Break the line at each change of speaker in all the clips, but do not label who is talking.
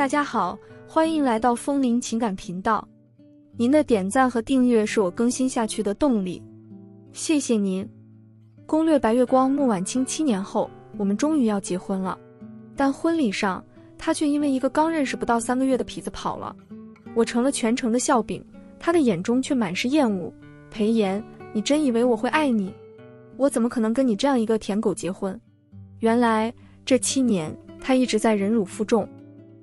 大家好，欢迎来到风铃情感频道。您的点赞和订阅是我更新下去的动力，谢谢您。攻略白月光穆婉清七年后，我们终于要结婚了，但婚礼上他却因为一个刚认识不到三个月的痞子跑了，我成了全城的笑柄，他的眼中却满是厌恶。裴岩，你真以为我会爱你？我怎么可能跟你这样一个舔狗结婚？原来这七年他一直在忍辱负重。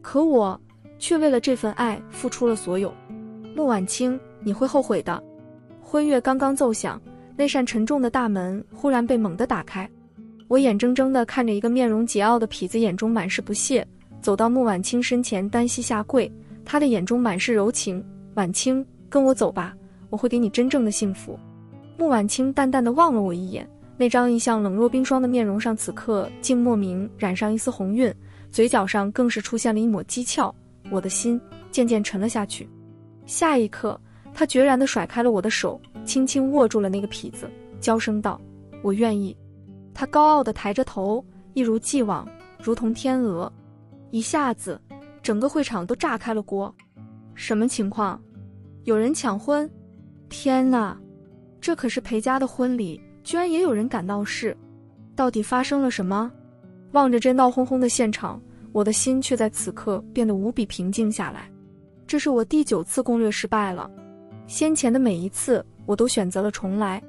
可我却为了这份爱付出了所有，穆婉清，你会后悔的。婚乐刚刚奏响，那扇沉重的大门忽然被猛地打开，我眼睁睁地看着一个面容桀骜的痞子，眼中满是不屑，走到穆婉清身前，单膝下跪，他的眼中满是柔情。婉清，跟我走吧，我会给你真正的幸福。穆婉清淡淡的望了我一眼，那张一向冷若冰霜的面容上，此刻竟莫名染上一丝红晕。嘴角上更是出现了一抹讥诮，我的心渐渐沉了下去。下一刻，他决然地甩开了我的手，轻轻握住了那个痞子，娇声道：“我愿意。”他高傲地抬着头，一如既往，如同天鹅。一下子，整个会场都炸开了锅。什么情况？有人抢婚？天哪！这可是裴家的婚礼，居然也有人敢闹事？到底发生了什么？望着这闹哄哄的现场，我的心却在此刻变得无比平静下来。这是我第九次攻略失败了，先前的每一次我都选择了重来，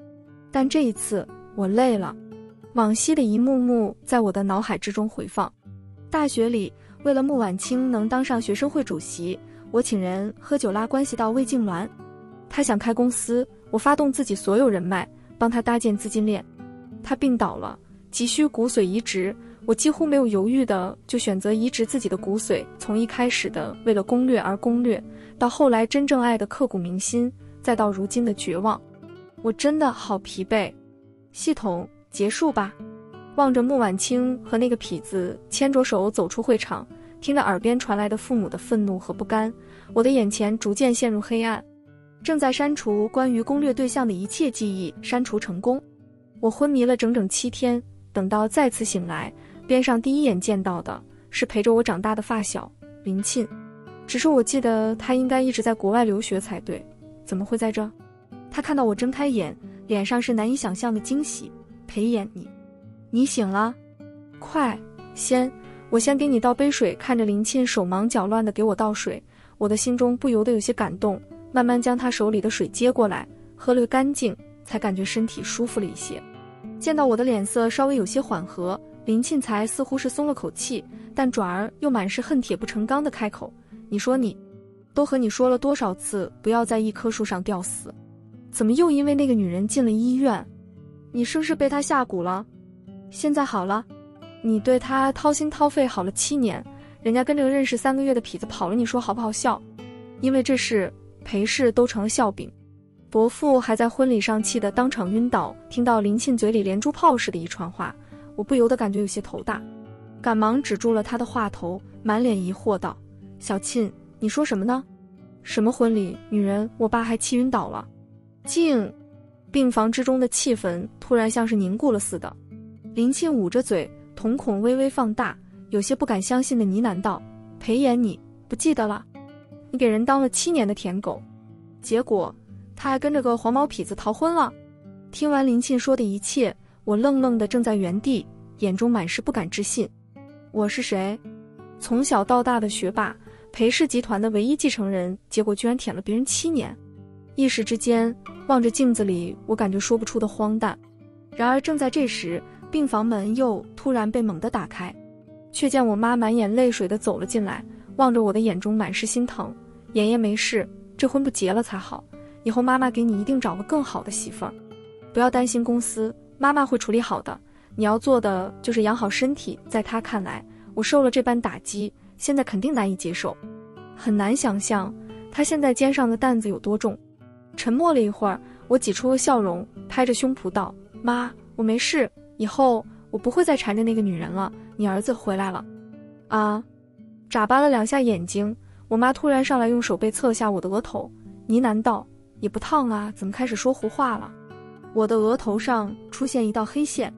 但这一次我累了。往昔的一幕幕在我的脑海之中回放。大学里，为了穆婉清能当上学生会主席，我请人喝酒拉关系到魏静鸾。他想开公司，我发动自己所有人脉帮他搭建资金链。他病倒了，急需骨髓移植。我几乎没有犹豫的就选择移植自己的骨髓，从一开始的为了攻略而攻略，到后来真正爱的刻骨铭心，再到如今的绝望，我真的好疲惫。系统结束吧。望着穆婉清和那个痞子牵着手走出会场，听着耳边传来的父母的愤怒和不甘，我的眼前逐渐陷入黑暗。正在删除关于攻略对象的一切记忆，删除成功。我昏迷了整整七天，等到再次醒来。边上第一眼见到的是陪着我长大的发小林沁，只是我记得他应该一直在国外留学才对，怎么会在这？他看到我睁开眼，脸上是难以想象的惊喜。裴眼，你，你醒了，快，先，我先给你倒杯水。看着林沁手忙脚乱的给我倒水，我的心中不由得有些感动，慢慢将他手里的水接过来，喝了个干净，才感觉身体舒服了一些。见到我的脸色稍微有些缓和。林沁才似乎是松了口气，但转而又满是恨铁不成钢的开口：“你说你，都和你说了多少次不要在一棵树上吊死，怎么又因为那个女人进了医院？你是不是被她下蛊了？现在好了，你对她掏心掏肺好了七年，人家跟这个认识三个月的痞子跑了，你说好不好笑？因为这事，裴氏都成了笑柄。伯父还在婚礼上气得当场晕倒，听到林沁嘴里连珠炮似的一串话。”我不由得感觉有些头大，赶忙止住了他的话头，满脸疑惑道：“小沁，你说什么呢？什么婚礼？女人，我爸还气晕倒了。”静，病房之中的气氛突然像是凝固了似的。林沁捂着嘴，瞳孔微微放大，有些不敢相信的呢喃道：“裴岩，你不记得了？你给人当了七年的舔狗，结果他还跟着个黄毛痞子逃婚了。”听完林沁说的一切。我愣愣的正在原地，眼中满是不敢置信。我是谁？从小到大的学霸，裴氏集团的唯一继承人，结果居然舔了别人七年。一时之间，望着镜子里，我感觉说不出的荒诞。然而正在这时，病房门又突然被猛地打开，却见我妈满眼泪水的走了进来，望着我的眼中满是心疼。妍妍没事，这婚不结了才好。以后妈妈给你一定找个更好的媳妇儿，不要担心公司。妈妈会处理好的，你要做的就是养好身体。在他看来，我受了这般打击，现在肯定难以接受，很难想象他现在肩上的担子有多重。沉默了一会儿，我挤出了笑容，拍着胸脯道：“妈，我没事，以后我不会再缠着那个女人了。你儿子回来了。”啊！眨巴了两下眼睛，我妈突然上来，用手背测下我的额头，呢喃道：“也不烫啊，怎么开始说胡话了？”我的额头上出现一道黑线，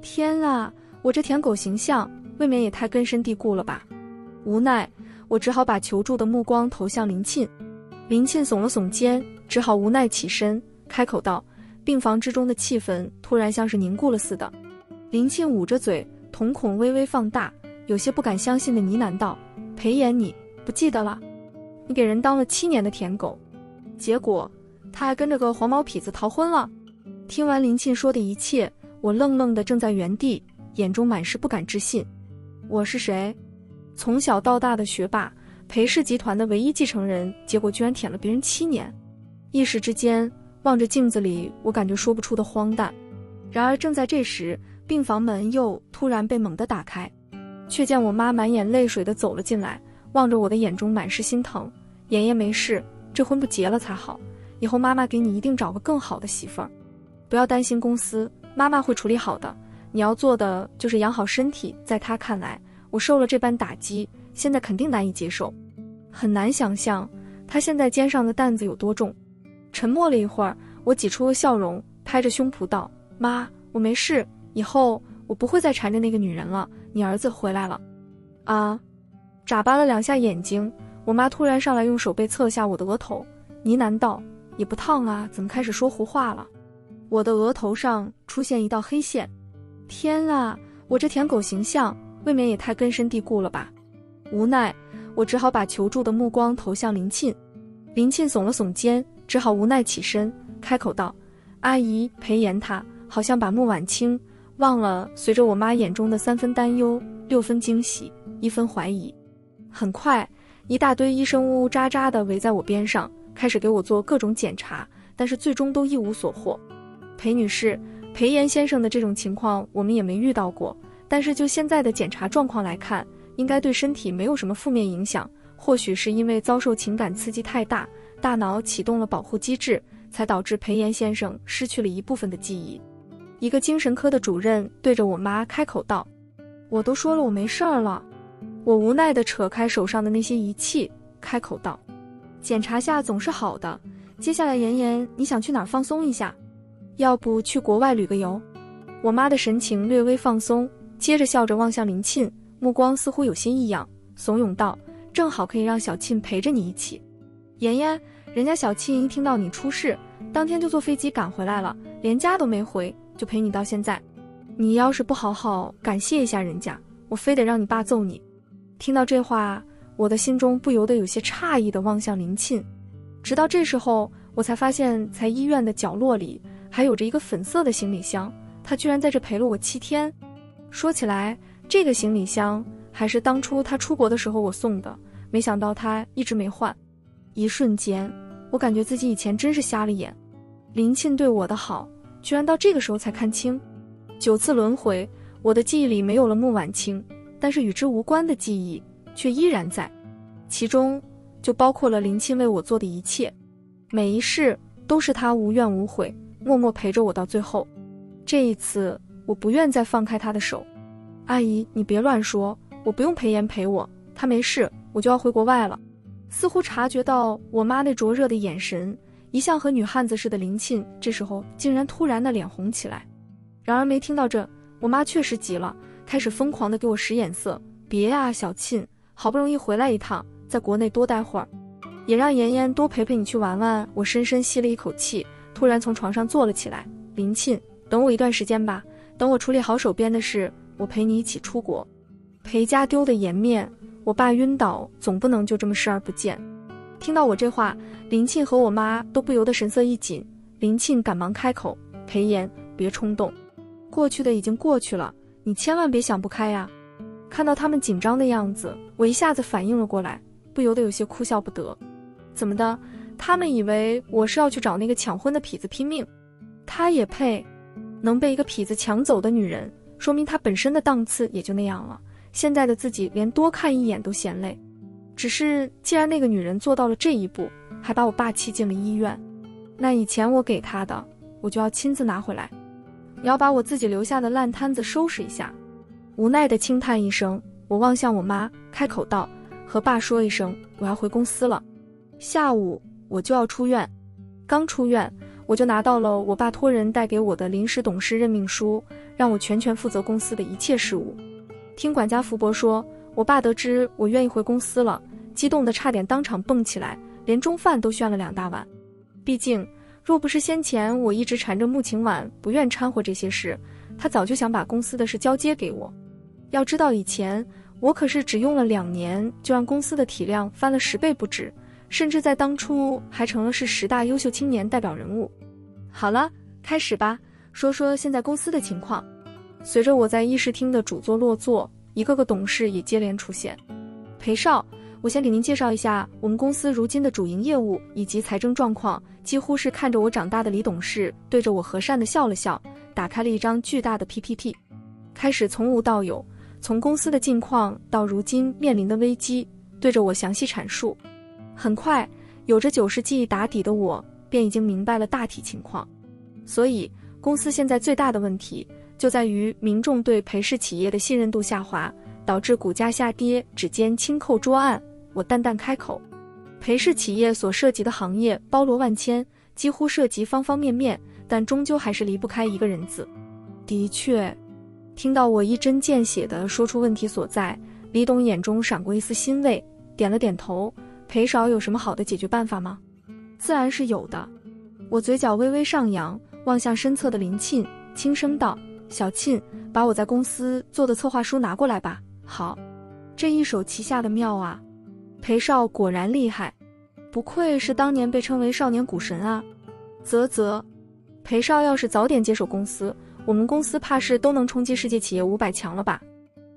天啊！我这舔狗形象未免也太根深蒂固了吧？无奈，我只好把求助的目光投向林沁。林沁耸了耸肩，只好无奈起身，开口道：“病房之中的气氛突然像是凝固了似的。”林沁捂着嘴，瞳孔微微放大，有些不敢相信的呢喃道：“裴岩，你不记得了？你给人当了七年的舔狗，结果他还跟着个黄毛痞子逃婚了。”听完林沁说的一切，我愣愣的怔在原地，眼中满是不敢置信。我是谁？从小到大的学霸。裴氏集团的唯一继承人，结果居然舔了别人七年，一时之间望着镜子里，我感觉说不出的荒诞。然而正在这时，病房门又突然被猛地打开，却见我妈满眼泪水的走了进来，望着我的眼中满是心疼。妍妍没事，这婚不结了才好，以后妈妈给你一定找个更好的媳妇儿，不要担心公司，妈妈会处理好的。你要做的就是养好身体。在他看来，我受了这般打击。现在肯定难以接受，很难想象他现在肩上的担子有多重。沉默了一会儿，我挤出了笑容，拍着胸脯道：“妈，我没事，以后我不会再缠着那个女人了。你儿子回来了。”啊！眨巴了两下眼睛，我妈突然上来用手背测下我的额头，呢喃道：“也不烫啊，怎么开始说胡话了？”我的额头上出现一道黑线。天啊，我这舔狗形象未免也太根深蒂固了吧！无奈，我只好把求助的目光投向林沁。林沁耸了耸肩，只好无奈起身，开口道：“阿姨，裴岩他好像把穆婉清忘了。”随着我妈眼中的三分担忧、六分惊喜、一分怀疑，很快，一大堆医生呜呜喳喳的围在我边上，开始给我做各种检查，但是最终都一无所获。裴女士，裴岩先生的这种情况我们也没遇到过，但是就现在的检查状况来看。应该对身体没有什么负面影响，或许是因为遭受情感刺激太大，大脑启动了保护机制，才导致裴岩先生失去了一部分的记忆。一个精神科的主任对着我妈开口道：“我都说了我没事儿了。”我无奈地扯开手上的那些仪器，开口道：“检查下总是好的。接下来，妍妍，你想去哪儿放松一下？要不去国外旅个游？”我妈的神情略微放松，接着笑着望向林沁。目光似乎有些异样，怂恿道：“正好可以让小沁陪着你一起。”妍妍，人家小沁一听到你出事，当天就坐飞机赶回来了，连家都没回，就陪你到现在。你要是不好好感谢一下人家，我非得让你爸揍你。听到这话，我的心中不由得有些诧异的望向林沁。直到这时候，我才发现，在医院的角落里还有着一个粉色的行李箱，他居然在这陪了我七天。说起来。这个行李箱还是当初他出国的时候我送的，没想到他一直没换。一瞬间，我感觉自己以前真是瞎了眼。林沁对我的好，居然到这个时候才看清。九次轮回，我的记忆里没有了穆婉清，但是与之无关的记忆却依然在，其中就包括了林沁为我做的一切，每一世都是他无怨无悔，默默陪着我到最后。这一次，我不愿再放开他的手。阿姨，你别乱说，我不用裴岩陪我，他没事，我就要回国外了。似乎察觉到我妈那灼热的眼神，一向和女汉子似的林沁，这时候竟然突然的脸红起来。然而没听到这，我妈确实急了，开始疯狂的给我使眼色。别啊，小沁，好不容易回来一趟，在国内多待会儿，也让妍妍多陪陪你去玩玩。我深深吸了一口气，突然从床上坐了起来。林沁，等我一段时间吧，等我处理好手边的事。我陪你一起出国，裴家丢的颜面，我爸晕倒，总不能就这么视而不见。听到我这话，林沁和我妈都不由得神色一紧。林沁赶忙开口：“裴岩，别冲动，过去的已经过去了，你千万别想不开呀。”看到他们紧张的样子，我一下子反应了过来，不由得有些哭笑不得。怎么的？他们以为我是要去找那个抢婚的痞子拼命？他也配？能被一个痞子抢走的女人？说明他本身的档次也就那样了。现在的自己连多看一眼都嫌累。只是既然那个女人做到了这一步，还把我爸气进了医院，那以前我给他的，我就要亲自拿回来，也要把我自己留下的烂摊子收拾一下。无奈的轻叹一声，我望向我妈，开口道：“和爸说一声，我要回公司了。下午我就要出院。刚出院。”我就拿到了我爸托人带给我的临时董事任命书，让我全权负责公司的一切事务。听管家福伯说，我爸得知我愿意回公司了，激动的差点当场蹦起来，连中饭都炫了两大碗。毕竟，若不是先前我一直缠着穆晴婉不愿掺和这些事，他早就想把公司的事交接给我。要知道，以前我可是只用了两年，就让公司的体量翻了十倍不止，甚至在当初还成了是十大优秀青年代表人物。好了，开始吧，说说现在公司的情况。随着我在议事厅的主座落座，一个个董事也接连出现。裴少。我先给您介绍一下我们公司如今的主营业务以及财政状况。几乎是看着我长大的李董事对着我和善的笑了笑，打开了一张巨大的 PPT，开始从无到有，从公司的近况到如今面临的危机，对着我详细阐述。很快，有着九十记忆打底的我便已经明白了大体情况。所以，公司现在最大的问题就在于民众对裴氏企业的信任度下滑，导致股价下跌，指尖轻扣桌案。我淡淡开口，裴氏企业所涉及的行业包罗万千，几乎涉及方方面面，但终究还是离不开一个人字。的确，听到我一针见血地说出问题所在，李董眼中闪过一丝欣慰，点了点头。裴少有什么好的解决办法吗？自然是有的。我嘴角微微上扬，望向身侧的林沁，轻声道：“小沁，把我在公司做的策划书拿过来吧。”好，这一手棋下的妙啊！裴少果然厉害，不愧是当年被称为少年股神啊！啧啧，裴少要是早点接手公司，我们公司怕是都能冲击世界企业五百强了吧？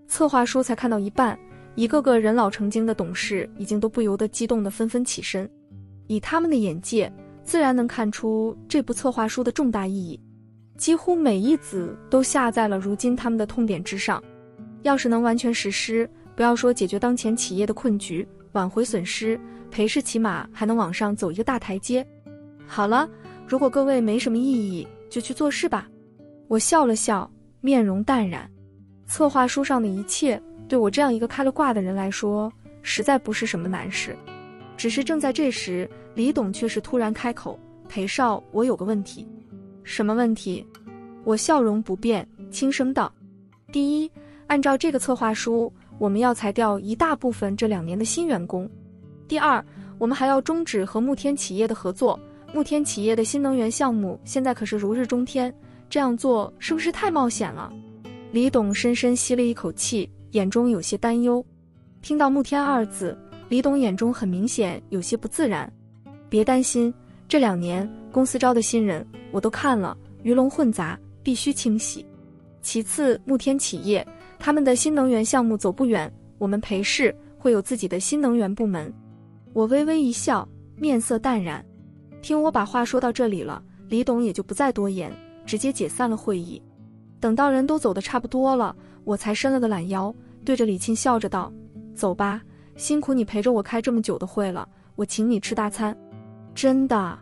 策划书才看到一半，一个个人老成精的董事已经都不由得激动的纷纷起身。以他们的眼界，自然能看出这部策划书的重大意义，几乎每一子都下在了如今他们的痛点之上。要是能完全实施，不要说解决当前企业的困局。挽回损失，裴氏起码还能往上走一个大台阶。好了，如果各位没什么异议，就去做事吧。我笑了笑，面容淡然。策划书上的一切，对我这样一个开了挂的人来说，实在不是什么难事。只是正在这时，李董却是突然开口：“裴少，我有个问题。”“什么问题？”我笑容不变，轻声道：“第一，按照这个策划书。”我们要裁掉一大部分这两年的新员工。第二，我们还要终止和慕天企业的合作。慕天企业的新能源项目现在可是如日中天，这样做是不是太冒险了？李董深深吸了一口气，眼中有些担忧。听到慕天二字，李董眼中很明显有些不自然。别担心，这两年公司招的新人我都看了，鱼龙混杂，必须清洗。其次，慕天企业。他们的新能源项目走不远，我们裴氏会有自己的新能源部门。我微微一笑，面色淡然。听我把话说到这里了，李董也就不再多言，直接解散了会议。等到人都走的差不多了，我才伸了个懒腰，对着李沁笑着道：“走吧，辛苦你陪着我开这么久的会了，我请你吃大餐。”真的。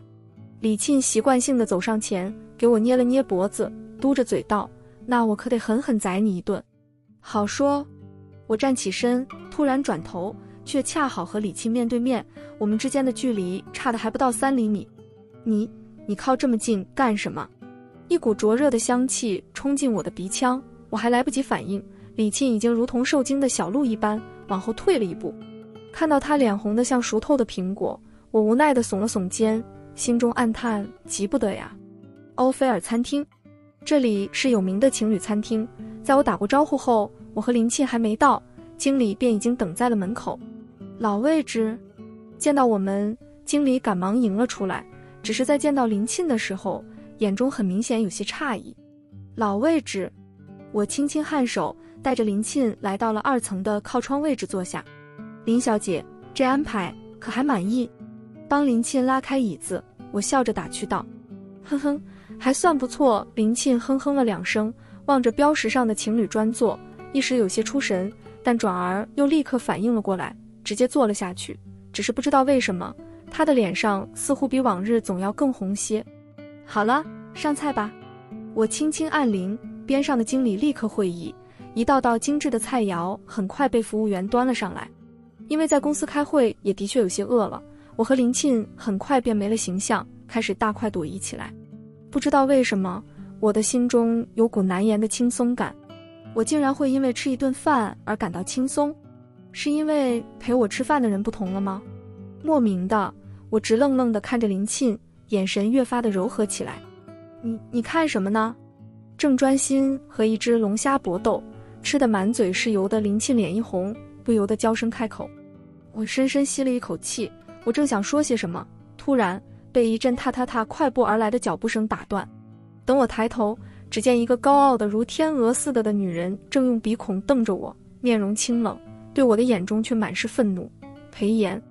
李沁习惯性的走上前，给我捏了捏脖子，嘟着嘴道：“那我可得狠狠宰你一顿。”好说，我站起身，突然转头，却恰好和李沁面对面，我们之间的距离差的还不到三厘米。你，你靠这么近干什么？一股灼热的香气冲进我的鼻腔，我还来不及反应，李沁已经如同受惊的小鹿一般往后退了一步。看到他脸红的像熟透的苹果，我无奈的耸了耸肩，心中暗叹：急不得呀。欧菲尔餐厅。这里是有名的情侣餐厅，在我打过招呼后，我和林沁还没到，经理便已经等在了门口。老位置，见到我们，经理赶忙迎了出来。只是在见到林沁的时候，眼中很明显有些诧异。老位置，我轻轻颔首，带着林沁来到了二层的靠窗位置坐下。林小姐，这安排可还满意？帮林沁拉开椅子，我笑着打趣道：“哼哼。”还算不错，林沁哼哼了两声，望着标识上的情侣专座，一时有些出神，但转而又立刻反应了过来，直接坐了下去。只是不知道为什么，他的脸上似乎比往日总要更红些。好了，上菜吧。我轻轻按铃，边上的经理立刻会意，一道道精致的菜肴很快被服务员端了上来。因为在公司开会，也的确有些饿了，我和林沁很快便没了形象，开始大快朵颐起来。不知道为什么，我的心中有股难言的轻松感。我竟然会因为吃一顿饭而感到轻松。是因为陪我吃饭的人不同了吗？莫名的，我直愣愣的看着林沁，眼神越发的柔和起来。你你看什么呢？正专心和一只龙虾搏斗，吃的满嘴是油的林沁脸一红，不由得娇声开口。我深深吸了一口气，我正想说些什么，突然被一阵踏踏踏快步而来的脚步声打断。等我抬头，只见一个高傲的如天鹅似的的女人正用鼻孔瞪着我，面容清冷，对我的眼中却满是愤怒。裴炎，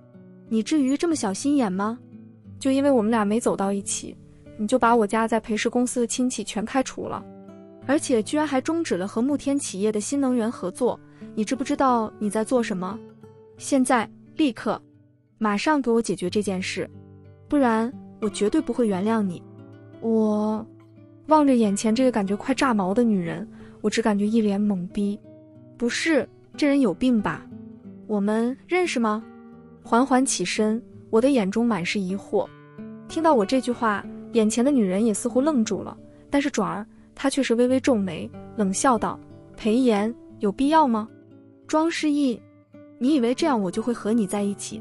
你至于这么小心眼吗？就因为我们俩没走到一起，你就把我家在裴氏公司的亲戚全开除了，而且居然还终止了和慕天企业的新能源合作。你知不知道你在做什么？现在立刻，马上给我解决这件事，不然我绝对不会原谅你。我望着眼前这个感觉快炸毛的女人，我只感觉一脸懵逼。不是，这人有病吧？我们认识吗？缓缓起身，我的眼中满是疑惑。听到我这句话，眼前的女人也似乎愣住了，但是转而他却是微微皱眉，冷笑道：“裴炎，有必要吗？”庄失忆。你以为这样我就会和你在一起？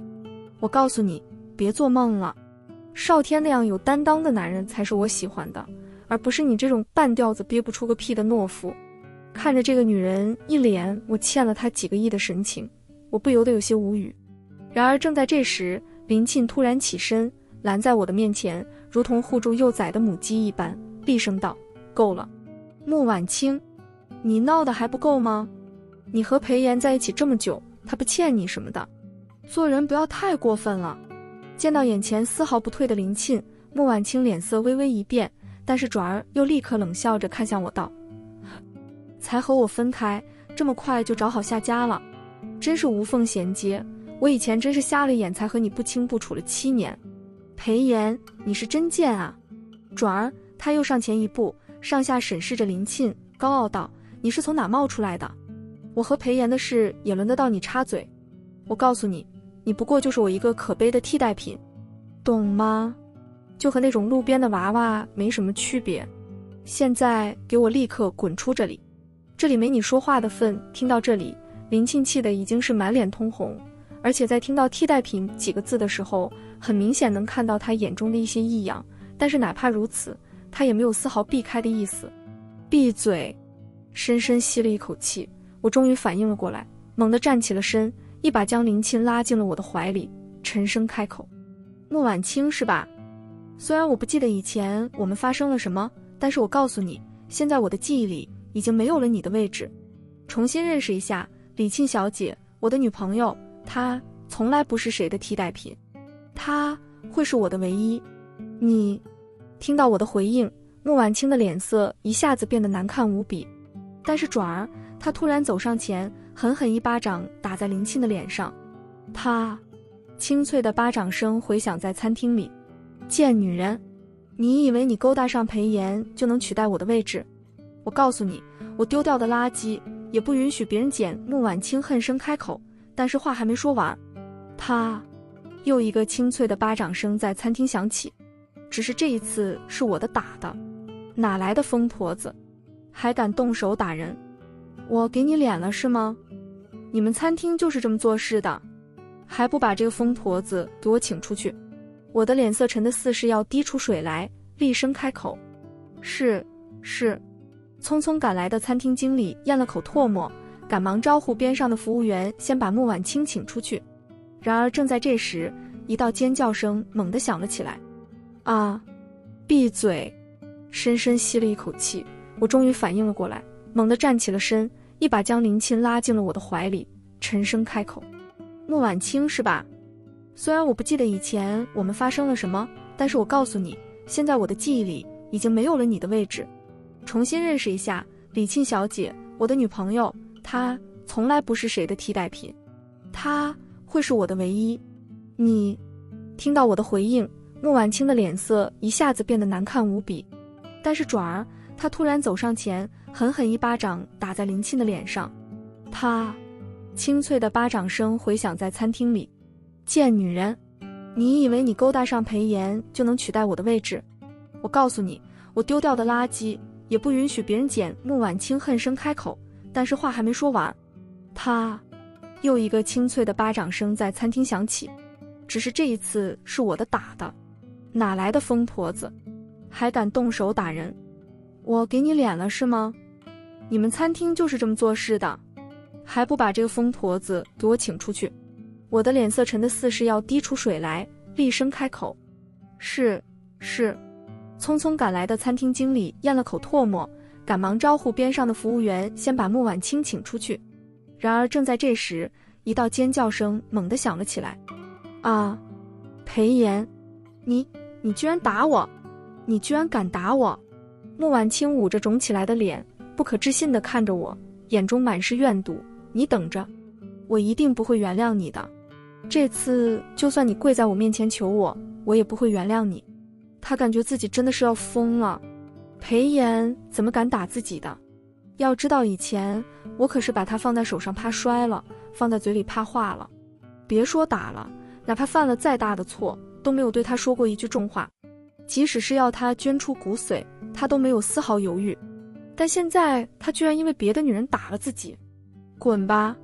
我告诉你，别做梦了。少天那样有担当的男人才是我喜欢的，而不是你这种半吊子憋不出个屁的懦夫。看着这个女人一脸我欠了她几个亿的神情，我不由得有些无语。然而正在这时，林沁突然起身拦在我的面前，如同护住幼崽的母鸡一般，厉声道：“够了，穆婉清，你闹得还不够吗？你和裴炎在一起这么久。”他不欠你什么的，做人不要太过分了。见到眼前丝毫不退的林沁，穆婉清脸色微微一变，但是转而又立刻冷笑着看向我道：“才和我分开，这么快就找好下家了，真是无缝衔接。我以前真是瞎了眼，才和你不清不楚了七年。裴炎，你是真贱啊！”转而他又上前一步，上下审视着林沁，高傲道：“你是从哪冒出来的？”我和裴炎的事也轮得到你插嘴？我告诉你，你不过就是我一个可悲的替代品，懂吗？就和那种路边的娃娃没什么区别。现在给我立刻滚出这里，这里没你说话的份。听到这里，林沁气的已经是满脸通红，而且在听到“替代品”几个字的时候，很明显能看到他眼中的一些异样。但是哪怕如此，他也没有丝毫避开的意思。闭嘴！深深吸了一口气。我终于反应了过来，猛地站起了身，一把将林沁拉进了我的怀里，沉声开口：“穆婉清是吧？虽然我不记得以前我们发生了什么，但是我告诉你，现在我的记忆里已经没有了你的位置。重新认识一下，李沁小姐，我的女朋友，她从来不是谁的替代品，她会是我的唯一。你，听到我的回应，穆婉清的脸色一下子变得难看无比，但是转而。他突然走上前，狠狠一巴掌打在林沁的脸上。啪，清脆的巴掌声回响在餐厅里。贱女人，你以为你勾搭上裴炎就能取代我的位置？我告诉你，我丢掉的垃圾也不允许别人捡。穆婉清恨声开口，但是话还没说完，他，又一个清脆的巴掌声在餐厅响起。只是这一次是我的打的，哪来的疯婆子，还敢动手打人？我给你脸了是吗？你们餐厅就是这么做事的，还不把这个疯婆子给我请出去？我的脸色沉得似是要滴出水来，厉声开口：“是是。”匆匆赶来的餐厅经理咽了口唾沫，赶忙招呼边上的服务员先把穆婉清请出去。然而正在这时，一道尖叫声猛地响了起来。啊！闭嘴！深深吸了一口气，我终于反应了过来。猛地站起了身，一把将林沁拉进了我的怀里，沉声开口：“穆婉清是吧？虽然我不记得以前我们发生了什么，但是我告诉你，现在我的记忆里已经没有了你的位置。重新认识一下，李沁小姐，我的女朋友，她从来不是谁的替代品，她会是我的唯一。你，听到我的回应，穆婉清的脸色一下子变得难看无比，但是转而她突然走上前。”狠狠一巴掌打在林沁的脸上，啪！清脆的巴掌声回响在餐厅里。贱女人，你以为你勾搭上裴炎就能取代我的位置？我告诉你，我丢掉的垃圾也不允许别人捡。穆婉清恨声开口，但是话还没说完，啪！又一个清脆的巴掌声在餐厅响起，只是这一次是我的打的，哪来的疯婆子，还敢动手打人？我给你脸了是吗？你们餐厅就是这么做事的，还不把这个疯婆子给我请出去？我的脸色沉得似是要滴出水来，厉声开口：“是是。”匆匆赶来的餐厅经理咽了口唾沫，赶忙招呼边上的服务员先把穆婉清请出去。然而正在这时，一道尖叫声猛地响了起来：“啊，裴岩，你你居然打我！你居然敢打我！”穆婉清捂着肿起来的脸，不可置信地看着我，眼中满是怨毒：“你等着，我一定不会原谅你的。这次就算你跪在我面前求我，我也不会原谅你。”他感觉自己真的是要疯了，裴岩怎么敢打自己的？要知道以前我可是把他放在手上怕摔了，放在嘴里怕化了。别说打了，哪怕犯了再大的错，都没有对他说过一句重话。即使是要他捐出骨髓，他都没有丝毫犹豫。但现在他居然因为别的女人打了自己，滚吧！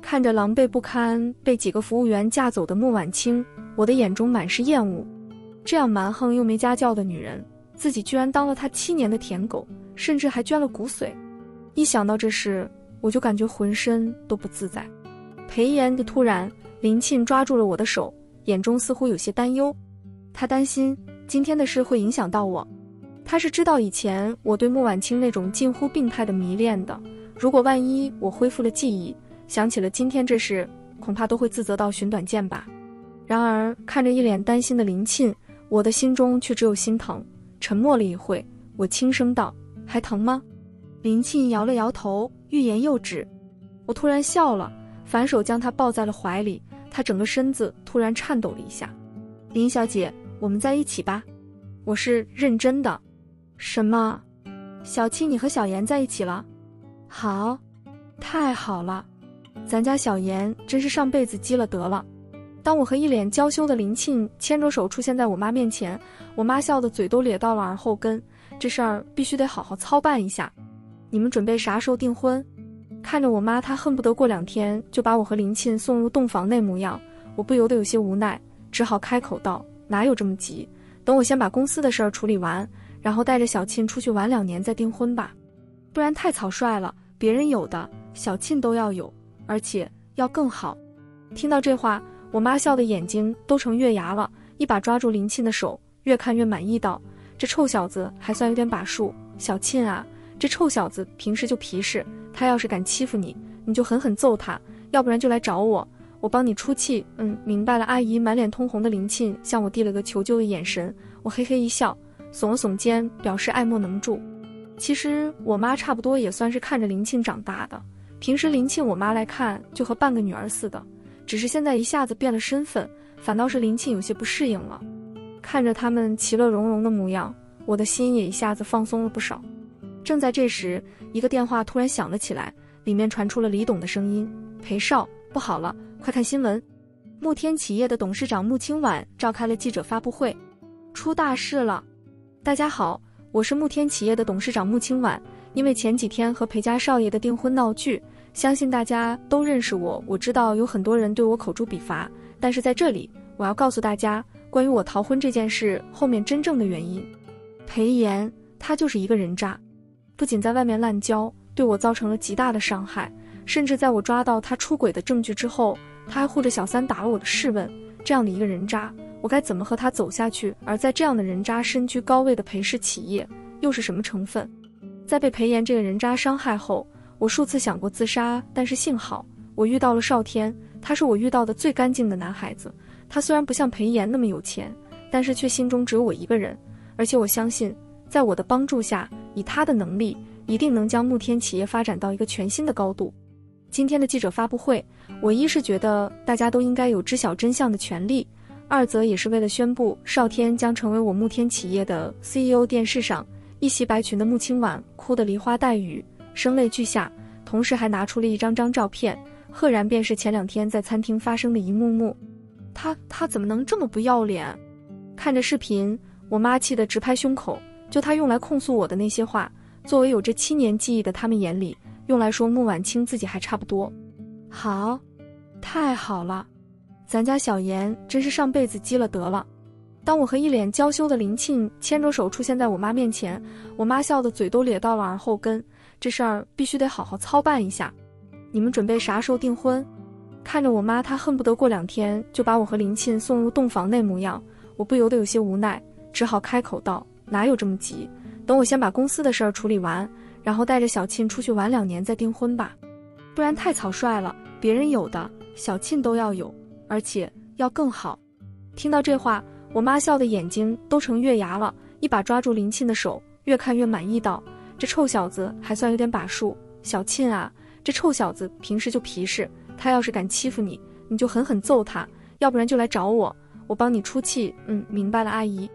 看着狼狈不堪被几个服务员架走的穆婉清，我的眼中满是厌恶。这样蛮横又没家教的女人，自己居然当了她七年的舔狗，甚至还捐了骨髓。一想到这事，我就感觉浑身都不自在。裴岩的突然，林沁抓住了我的手，眼中似乎有些担忧。他担心今天的事会影响到我。他是知道以前我对穆婉清那种近乎病态的迷恋的。如果万一我恢复了记忆，想起了今天这事，恐怕都会自责到寻短见吧。然而看着一脸担心的林沁。我的心中却只有心疼。沉默了一会，我轻声道：“还疼吗？”林沁摇了摇头，欲言又止。我突然笑了，反手将她抱在了怀里。她整个身子突然颤抖了一下。“林小姐，我们在一起吧。”我是认真的。什么？小七，你和小妍在一起了？好，太好了。咱家小妍真是上辈子积了德了。当我和一脸娇羞的林沁牵着手出现在我妈面前，我妈笑得嘴都咧到了耳后根。这事儿必须得好好操办一下。你们准备啥时候订婚？看着我妈，她恨不得过两天就把我和林沁送入洞房那模样，我不由得有些无奈，只好开口道：“哪有这么急？等我先把公司的事儿处理完，然后带着小沁出去玩两年再订婚吧。不然太草率了，别人有的小沁都要有，而且要更好。”听到这话。我妈笑的眼睛都成月牙了，一把抓住林沁的手，越看越满意，道：“这臭小子还算有点把数。小沁啊，这臭小子平时就皮实，他要是敢欺负你，你就狠狠揍他，要不然就来找我，我帮你出气。”嗯，明白了。阿姨满脸通红的林沁向我递了个求救的眼神，我嘿嘿一笑，耸了耸肩，表示爱莫能助。其实我妈差不多也算是看着林沁长大的，平时林沁我妈来看就和半个女儿似的。只是现在一下子变了身份，反倒是林沁有些不适应了。看着他们其乐融融的模样，我的心也一下子放松了不少。正在这时，一个电话突然响了起来，里面传出了李董的声音：“裴少，不好了，快看新闻！慕天企业的董事长穆清婉召开了记者发布会，出大事了！大家好，我是慕天企业的董事长穆清婉，因为前几天和裴家少爷的订婚闹剧。”相信大家都认识我，我知道有很多人对我口诛笔伐，但是在这里，我要告诉大家关于我逃婚这件事后面真正的原因。裴岩他就是一个人渣，不仅在外面滥交，对我造成了极大的伤害，甚至在我抓到他出轨的证据之后，他还护着小三打了我的试问。这样的一个人渣，我该怎么和他走下去？而在这样的人渣身居高位的裴氏企业，又是什么成分？在被裴岩这个人渣伤害后。我数次想过自杀，但是幸好我遇到了少天，他是我遇到的最干净的男孩子。他虽然不像裴岩那么有钱，但是却心中只有我一个人。而且我相信，在我的帮助下，以他的能力，一定能将慕天企业发展到一个全新的高度。今天的记者发布会，我一是觉得大家都应该有知晓真相的权利，二则也是为了宣布少天将成为我慕天企业的 CEO。电视上一袭白裙的穆清婉哭得梨花带雨。声泪俱下，同时还拿出了一张张照片，赫然便是前两天在餐厅发生的一幕幕。他他怎么能这么不要脸？看着视频，我妈气得直拍胸口。就他用来控诉我的那些话，作为有着七年记忆的他们眼里，用来说穆婉清自己还差不多。好，太好了，咱家小严真是上辈子积了德了。当我和一脸娇羞的林沁牵着手出现在我妈面前，我妈笑得嘴都咧到了耳后根。这事儿必须得好好操办一下。你们准备啥时候订婚？看着我妈，她恨不得过两天就把我和林沁送入洞房那模样，我不由得有些无奈，只好开口道：“哪有这么急？等我先把公司的事儿处理完，然后带着小沁出去玩两年再订婚吧。不然太草率了，别人有的小沁都要有，而且要更好。”听到这话。我妈笑的眼睛都成月牙了，一把抓住林沁的手，越看越满意，道：“这臭小子还算有点把数。小沁啊，这臭小子平时就皮实，他要是敢欺负你，你就狠狠揍他，要不然就来找我，我帮你出气。嗯，明白了，阿姨。”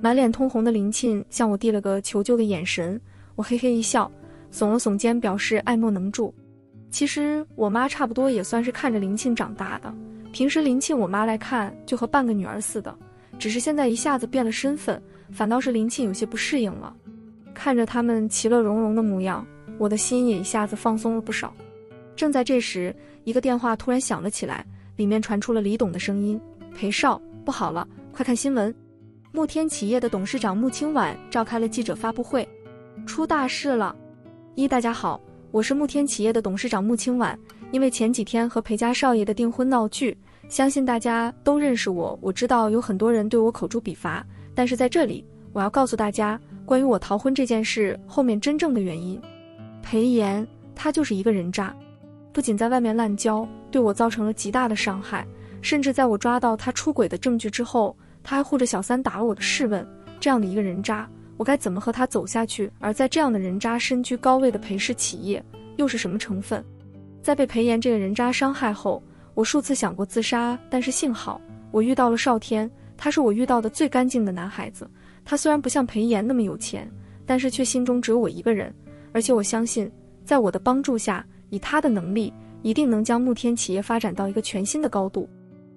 满脸通红的林沁向我递了个求救的眼神，我嘿嘿一笑，耸了耸肩，表示爱莫能助。其实我妈差不多也算是看着林沁长大的，平时林沁我妈来看就和半个女儿似的。只是现在一下子变了身份，反倒是林沁有些不适应了。看着他们其乐融融的模样，我的心也一下子放松了不少。正在这时，一个电话突然响了起来，里面传出了李董的声音：“裴少，不好了，快看新闻！慕天企业的董事长穆清晚召开了记者发布会，出大事了！一大家好，我是慕天企业的董事长穆清晚，因为前几天和裴家少爷的订婚闹剧。”相信大家都认识我，我知道有很多人对我口诛笔伐，但是在这里，我要告诉大家，关于我逃婚这件事后面真正的原因。裴岩他就是一个人渣，不仅在外面滥交，对我造成了极大的伤害，甚至在我抓到他出轨的证据之后，他还护着小三打了我的试问。这样的一个人渣，我该怎么和他走下去？而在这样的人渣身居高位的裴氏企业，又是什么成分？在被裴岩这个人渣伤害后。我数次想过自杀，但是幸好我遇到了少天，他是我遇到的最干净的男孩子。他虽然不像裴岩那么有钱，但是却心中只有我一个人。而且我相信，在我的帮助下，以他的能力，一定能将慕天企业发展到一个全新的高度。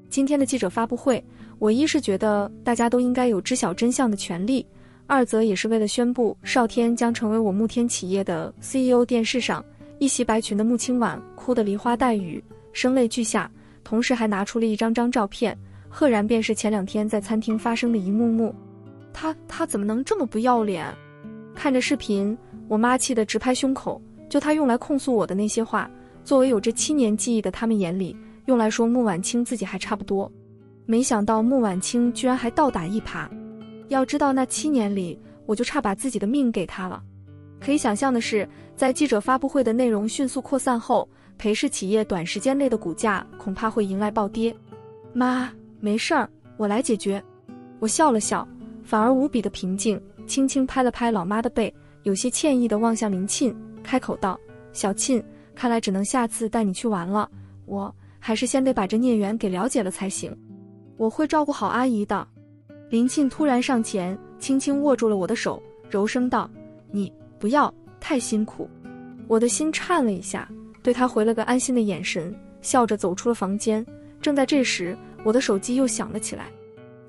今天的记者发布会，我一是觉得大家都应该有知晓真相的权利，二则也是为了宣布少天将成为我慕天企业的 CEO。电视上，一袭白裙的穆清婉哭得梨花带雨。声泪俱下，同时还拿出了一张张照片，赫然便是前两天在餐厅发生的一幕幕。他他怎么能这么不要脸？看着视频，我妈气得直拍胸口。就他用来控诉我的那些话，作为有着七年记忆的他们眼里，用来说穆婉清自己还差不多。没想到穆婉清居然还倒打一耙。要知道那七年里，我就差把自己的命给他了。可以想象的是，在记者发布会的内容迅速扩散后。裴氏企业短时间内的股价恐怕会迎来暴跌。妈，没事儿，我来解决。我笑了笑，反而无比的平静，轻轻拍了拍老妈的背，有些歉意的望向林沁，开口道：“小沁，看来只能下次带你去玩了。我还是先得把这孽缘给了解了才行。我会照顾好阿姨的。”林沁突然上前，轻轻握住了我的手，柔声道：“你不要太辛苦。”我的心颤了一下。对他回了个安心的眼神，笑着走出了房间。正在这时，我的手机又响了起来。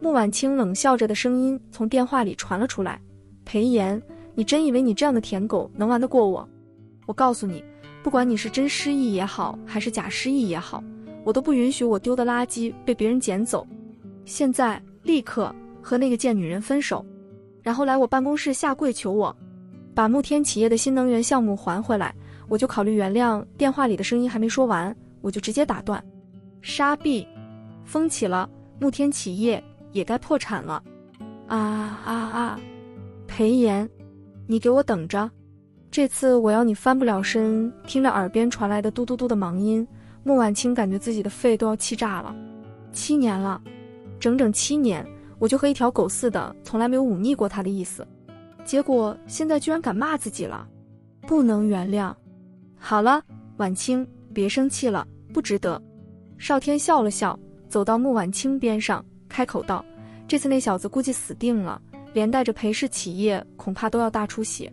穆婉清冷笑着的声音从电话里传了出来：“裴岩，你真以为你这样的舔狗能玩得过我？我告诉你，不管你是真失忆也好，还是假失忆也好，我都不允许我丢的垃圾被别人捡走。现在立刻和那个贱女人分手，然后来我办公室下跪求我，把慕天企业的新能源项目还回来。”我就考虑原谅。电话里的声音还没说完，我就直接打断：“沙币，风起了，慕天企业也该破产了。”啊啊啊！裴岩，你给我等着，这次我要你翻不了身。听着耳边传来的嘟嘟嘟的忙音，穆婉清感觉自己的肺都要气炸了。七年了，整整七年，我就和一条狗似的，从来没有忤逆过他的意思，结果现在居然敢骂自己了，不能原谅。好了，婉清，别生气了，不值得。少天笑了笑，走到穆婉清边上，开口道：“这次那小子估计死定了，连带着裴氏企业恐怕都要大出血。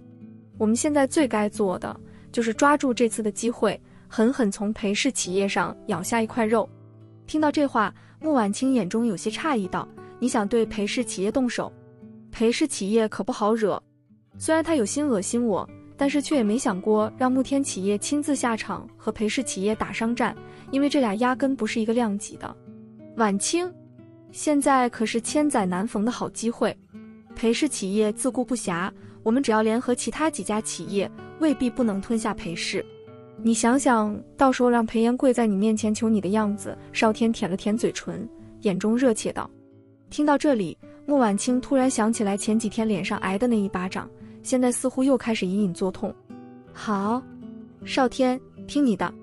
我们现在最该做的，就是抓住这次的机会，狠狠从裴氏企业上咬下一块肉。”听到这话，穆婉清眼中有些诧异，道：“你想对裴氏企业动手？裴氏企业可不好惹，虽然他有心恶心我。”但是却也没想过让穆天企业亲自下场和裴氏企业打商战，因为这俩压根不是一个量级的。晚清，现在可是千载难逢的好机会。裴氏企业自顾不暇，我们只要联合其他几家企业，未必不能吞下裴氏。你想想到时候让裴炎跪在你面前求你的样子。少天舔了舔嘴唇，眼中热切道：“听到这里，穆婉清突然想起来前几天脸上挨的那一巴掌。”现在似乎又开始隐隐作痛。好，少天，听你的。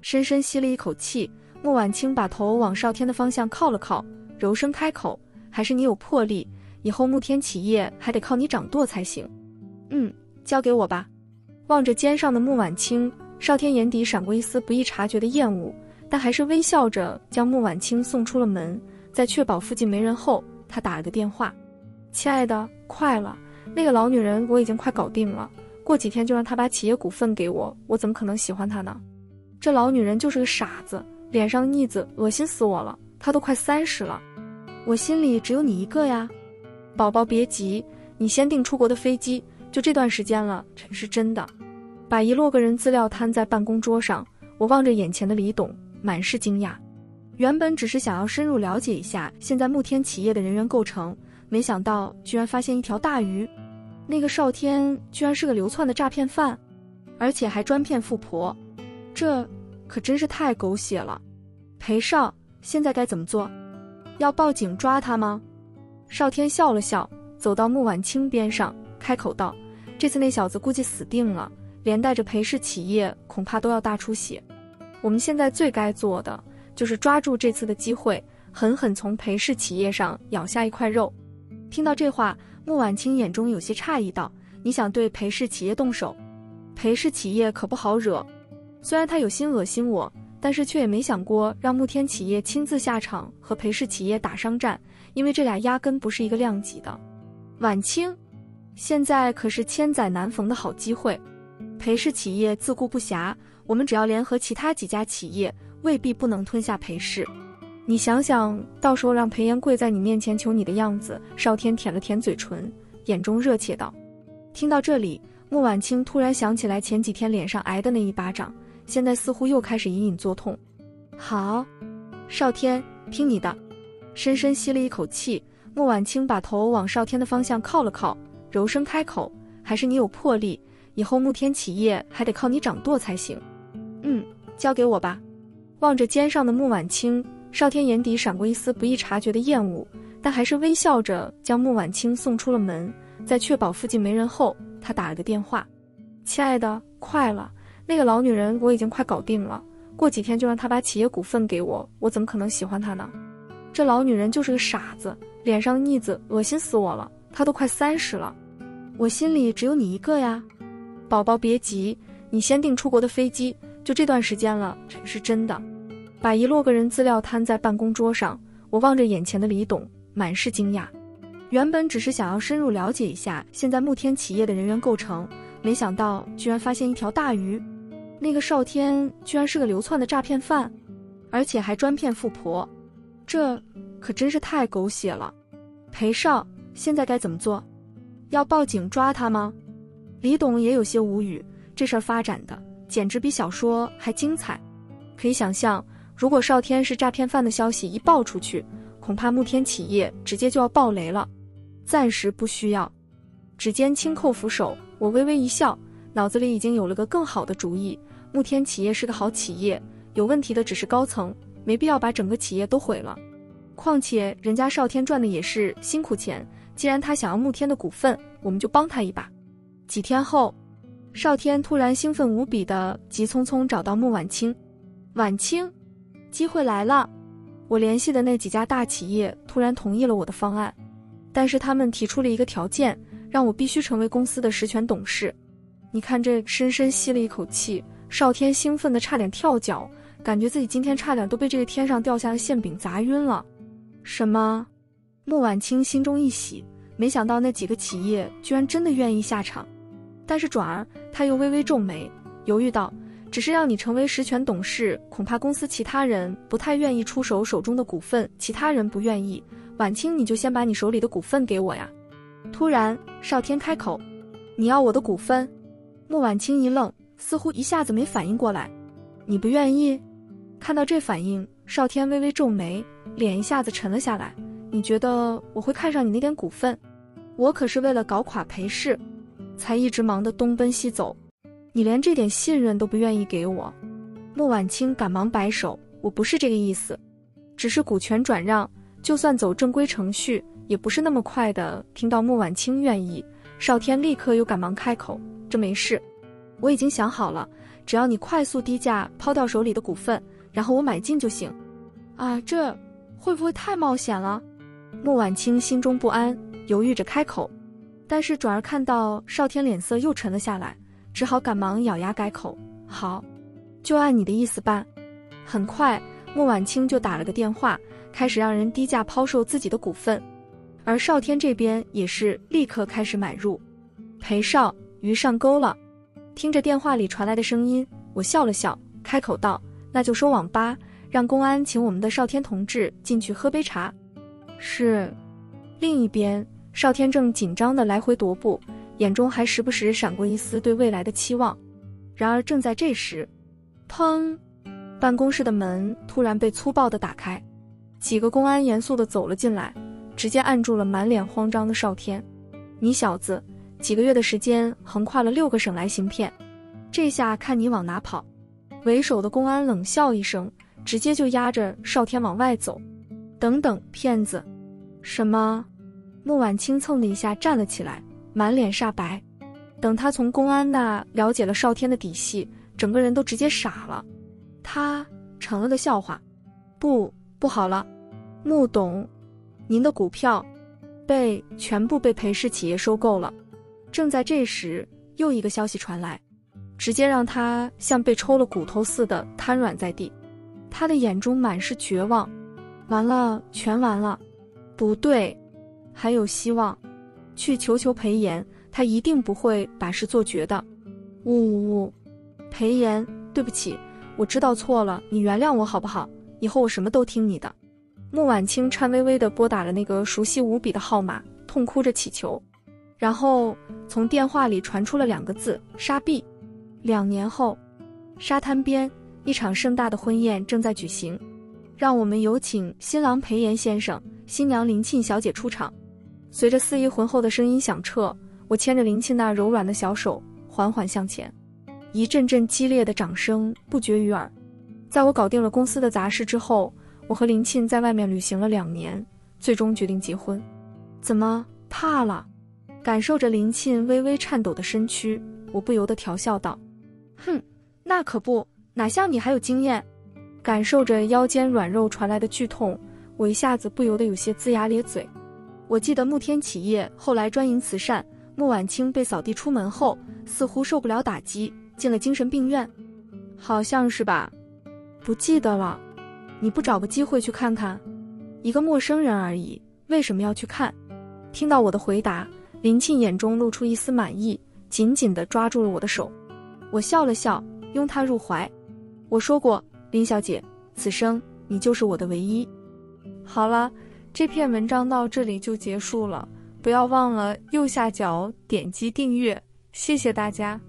深深吸了一口气，穆婉清把头往少天的方向靠了靠，柔声开口：“还是你有魄力，以后慕天企业还得靠你掌舵才行。”嗯，交给我吧。望着肩上的穆婉清，少天眼底闪过一丝不易察觉的厌恶，但还是微笑着将穆婉清送出了门。在确保附近没人后，他打了个电话：“亲爱的，快了。”那个老女人我已经快搞定了，过几天就让她把企业股份给我，我怎么可能喜欢她呢？这老女人就是个傻子，脸上腻子恶心死我了。她都快三十了，我心里只有你一个呀，宝宝别急，你先订出国的飞机，就这段时间了，是真的。把一摞个人资料摊在办公桌上，我望着眼前的李董，满是惊讶。原本只是想要深入了解一下现在慕天企业的人员构成。没想到居然发现一条大鱼，那个少天居然是个流窜的诈骗犯，而且还专骗富婆，这可真是太狗血了。裴少，现在该怎么做？要报警抓他吗？少天笑了笑，走到穆婉清边上，开口道：“这次那小子估计死定了，连带着裴氏企业恐怕都要大出血。我们现在最该做的就是抓住这次的机会，狠狠从裴氏企业上咬下一块肉。”听到这话，穆婉清眼中有些诧异，道：“你想对裴氏企业动手？裴氏企业可不好惹。虽然他有心恶心我，但是却也没想过让慕天企业亲自下场和裴氏企业打商战，因为这俩压根不是一个量级的。晚清，现在可是千载难逢的好机会。裴氏企业自顾不暇，我们只要联合其他几家企业，未必不能吞下裴氏。”你想想到时候让裴炎跪在你面前求你的样子。少天舔了舔嘴唇，眼中热切道：“听到这里，穆婉清突然想起来前几天脸上挨的那一巴掌，现在似乎又开始隐隐作痛。好，少天，听你的。”深深吸了一口气，穆婉清把头往少天的方向靠了靠，柔声开口：“还是你有魄力，以后慕天企业还得靠你掌舵才行。”嗯，交给我吧。望着肩上的穆婉清。少天眼底闪过一丝不易察觉的厌恶，但还是微笑着将穆婉清送出了门。在确保附近没人后，他打了个电话：“亲爱的，快了，那个老女人我已经快搞定了，过几天就让她把企业股份给我，我怎么可能喜欢她呢？这老女人就是个傻子，脸上的腻子恶心死我了。她都快三十了，我心里只有你一个呀，宝宝别急，你先订出国的飞机，就这段时间了，是真的。”把一摞个人资料摊在办公桌上，我望着眼前的李董，满是惊讶。原本只是想要深入了解一下现在慕天企业的人员构成，没想到居然发现一条大鱼。那个少天居然是个流窜的诈骗犯，而且还专骗富婆，这可真是太狗血了。裴少，现在该怎么做？要报警抓他吗？李董也有些无语，这事儿发展的简直比小说还精彩。可以想象。如果少天是诈骗犯的消息一爆出去，恐怕慕天企业直接就要爆雷了。暂时不需要。指尖轻扣扶手，我微微一笑，脑子里已经有了个更好的主意。慕天企业是个好企业，有问题的只是高层，没必要把整个企业都毁了。况且人家少天赚的也是辛苦钱，既然他想要慕天的股份，我们就帮他一把。几天后，少天突然兴奋无比的急匆匆找到穆婉清，婉清。机会来了，我联系的那几家大企业突然同意了我的方案，但是他们提出了一个条件，让我必须成为公司的实权董事。你看，这深深吸了一口气，少天兴奋的差点跳脚，感觉自己今天差点都被这个天上掉下的馅饼砸晕了。什么？穆婉清心中一喜，没想到那几个企业居然真的愿意下场，但是转而他又微微皱眉，犹豫道。只是让你成为实权董事，恐怕公司其他人不太愿意出手手中的股份。其他人不愿意，晚清你就先把你手里的股份给我呀。突然，少天开口：“你要我的股份？”穆婉清一愣，似乎一下子没反应过来。你不愿意？看到这反应，少天微微皱眉，脸一下子沉了下来。你觉得我会看上你那点股份？我可是为了搞垮裴氏，才一直忙得东奔西走。你连这点信任都不愿意给我？穆婉清赶忙摆手，我不是这个意思，只是股权转让，就算走正规程序，也不是那么快的。听到穆婉清愿意，少天立刻又赶忙开口：“这没事，我已经想好了，只要你快速低价抛掉手里的股份，然后我买进就行。”啊，这会不会太冒险了？穆婉清心中不安，犹豫着开口，但是转而看到少天脸色又沉了下来。只好赶忙咬牙改口：“好，就按你的意思办。”很快，莫婉清就打了个电话，开始让人低价抛售自己的股份，而少天这边也是立刻开始买入。裴少，鱼上钩了。听着电话里传来的声音，我笑了笑，开口道：“那就收网吧，让公安请我们的少天同志进去喝杯茶。”是。另一边，少天正紧张的来回踱步。眼中还时不时闪过一丝对未来的期望，然而正在这时，砰！办公室的门突然被粗暴的打开，几个公安严肃的走了进来，直接按住了满脸慌张的少天。你小子，几个月的时间横跨了六个省来行骗，这下看你往哪跑！为首的公安冷笑一声，直接就压着少天往外走。等等，骗子！什么？穆婉清蹭的一下站了起来。满脸煞白，等他从公安那了解了少天的底细，整个人都直接傻了。他成了个笑话。不，不好了，穆董，您的股票被全部被裴氏企业收购了。正在这时，又一个消息传来，直接让他像被抽了骨头似的瘫软在地。他的眼中满是绝望。完了，全完了。不对，还有希望。去求求裴炎，他一定不会把事做绝的。呜呜呜，裴炎，对不起，我知道错了，你原谅我好不好？以后我什么都听你的。穆婉清颤巍巍地拨打了那个熟悉无比的号码，痛哭着祈求。然后从电话里传出了两个字：沙币。两年后，沙滩边一场盛大的婚宴正在举行，让我们有请新郎裴岩先生、新娘林沁小姐出场。随着司仪浑厚的声音响彻，我牵着林沁那柔软的小手缓缓向前，一阵阵激烈的掌声不绝于耳。在我搞定了公司的杂事之后，我和林沁在外面旅行了两年，最终决定结婚。怎么怕了？感受着林沁微微颤抖的身躯，我不由得调笑道：“哼，那可不，哪像你还有经验。”感受着腰间软肉传来的剧痛，我一下子不由得有些龇牙咧嘴。我记得慕天企业后来专营慈善，穆婉清被扫地出门后，似乎受不了打击，进了精神病院，好像是吧？不记得了。你不找个机会去看看？一个陌生人而已，为什么要去看？听到我的回答，林沁眼中露出一丝满意，紧紧地抓住了我的手。我笑了笑，拥她入怀。我说过，林小姐，此生你就是我的唯一。好了。这篇文章到这里就结束了，不要忘了右下角点击订阅，谢谢大家。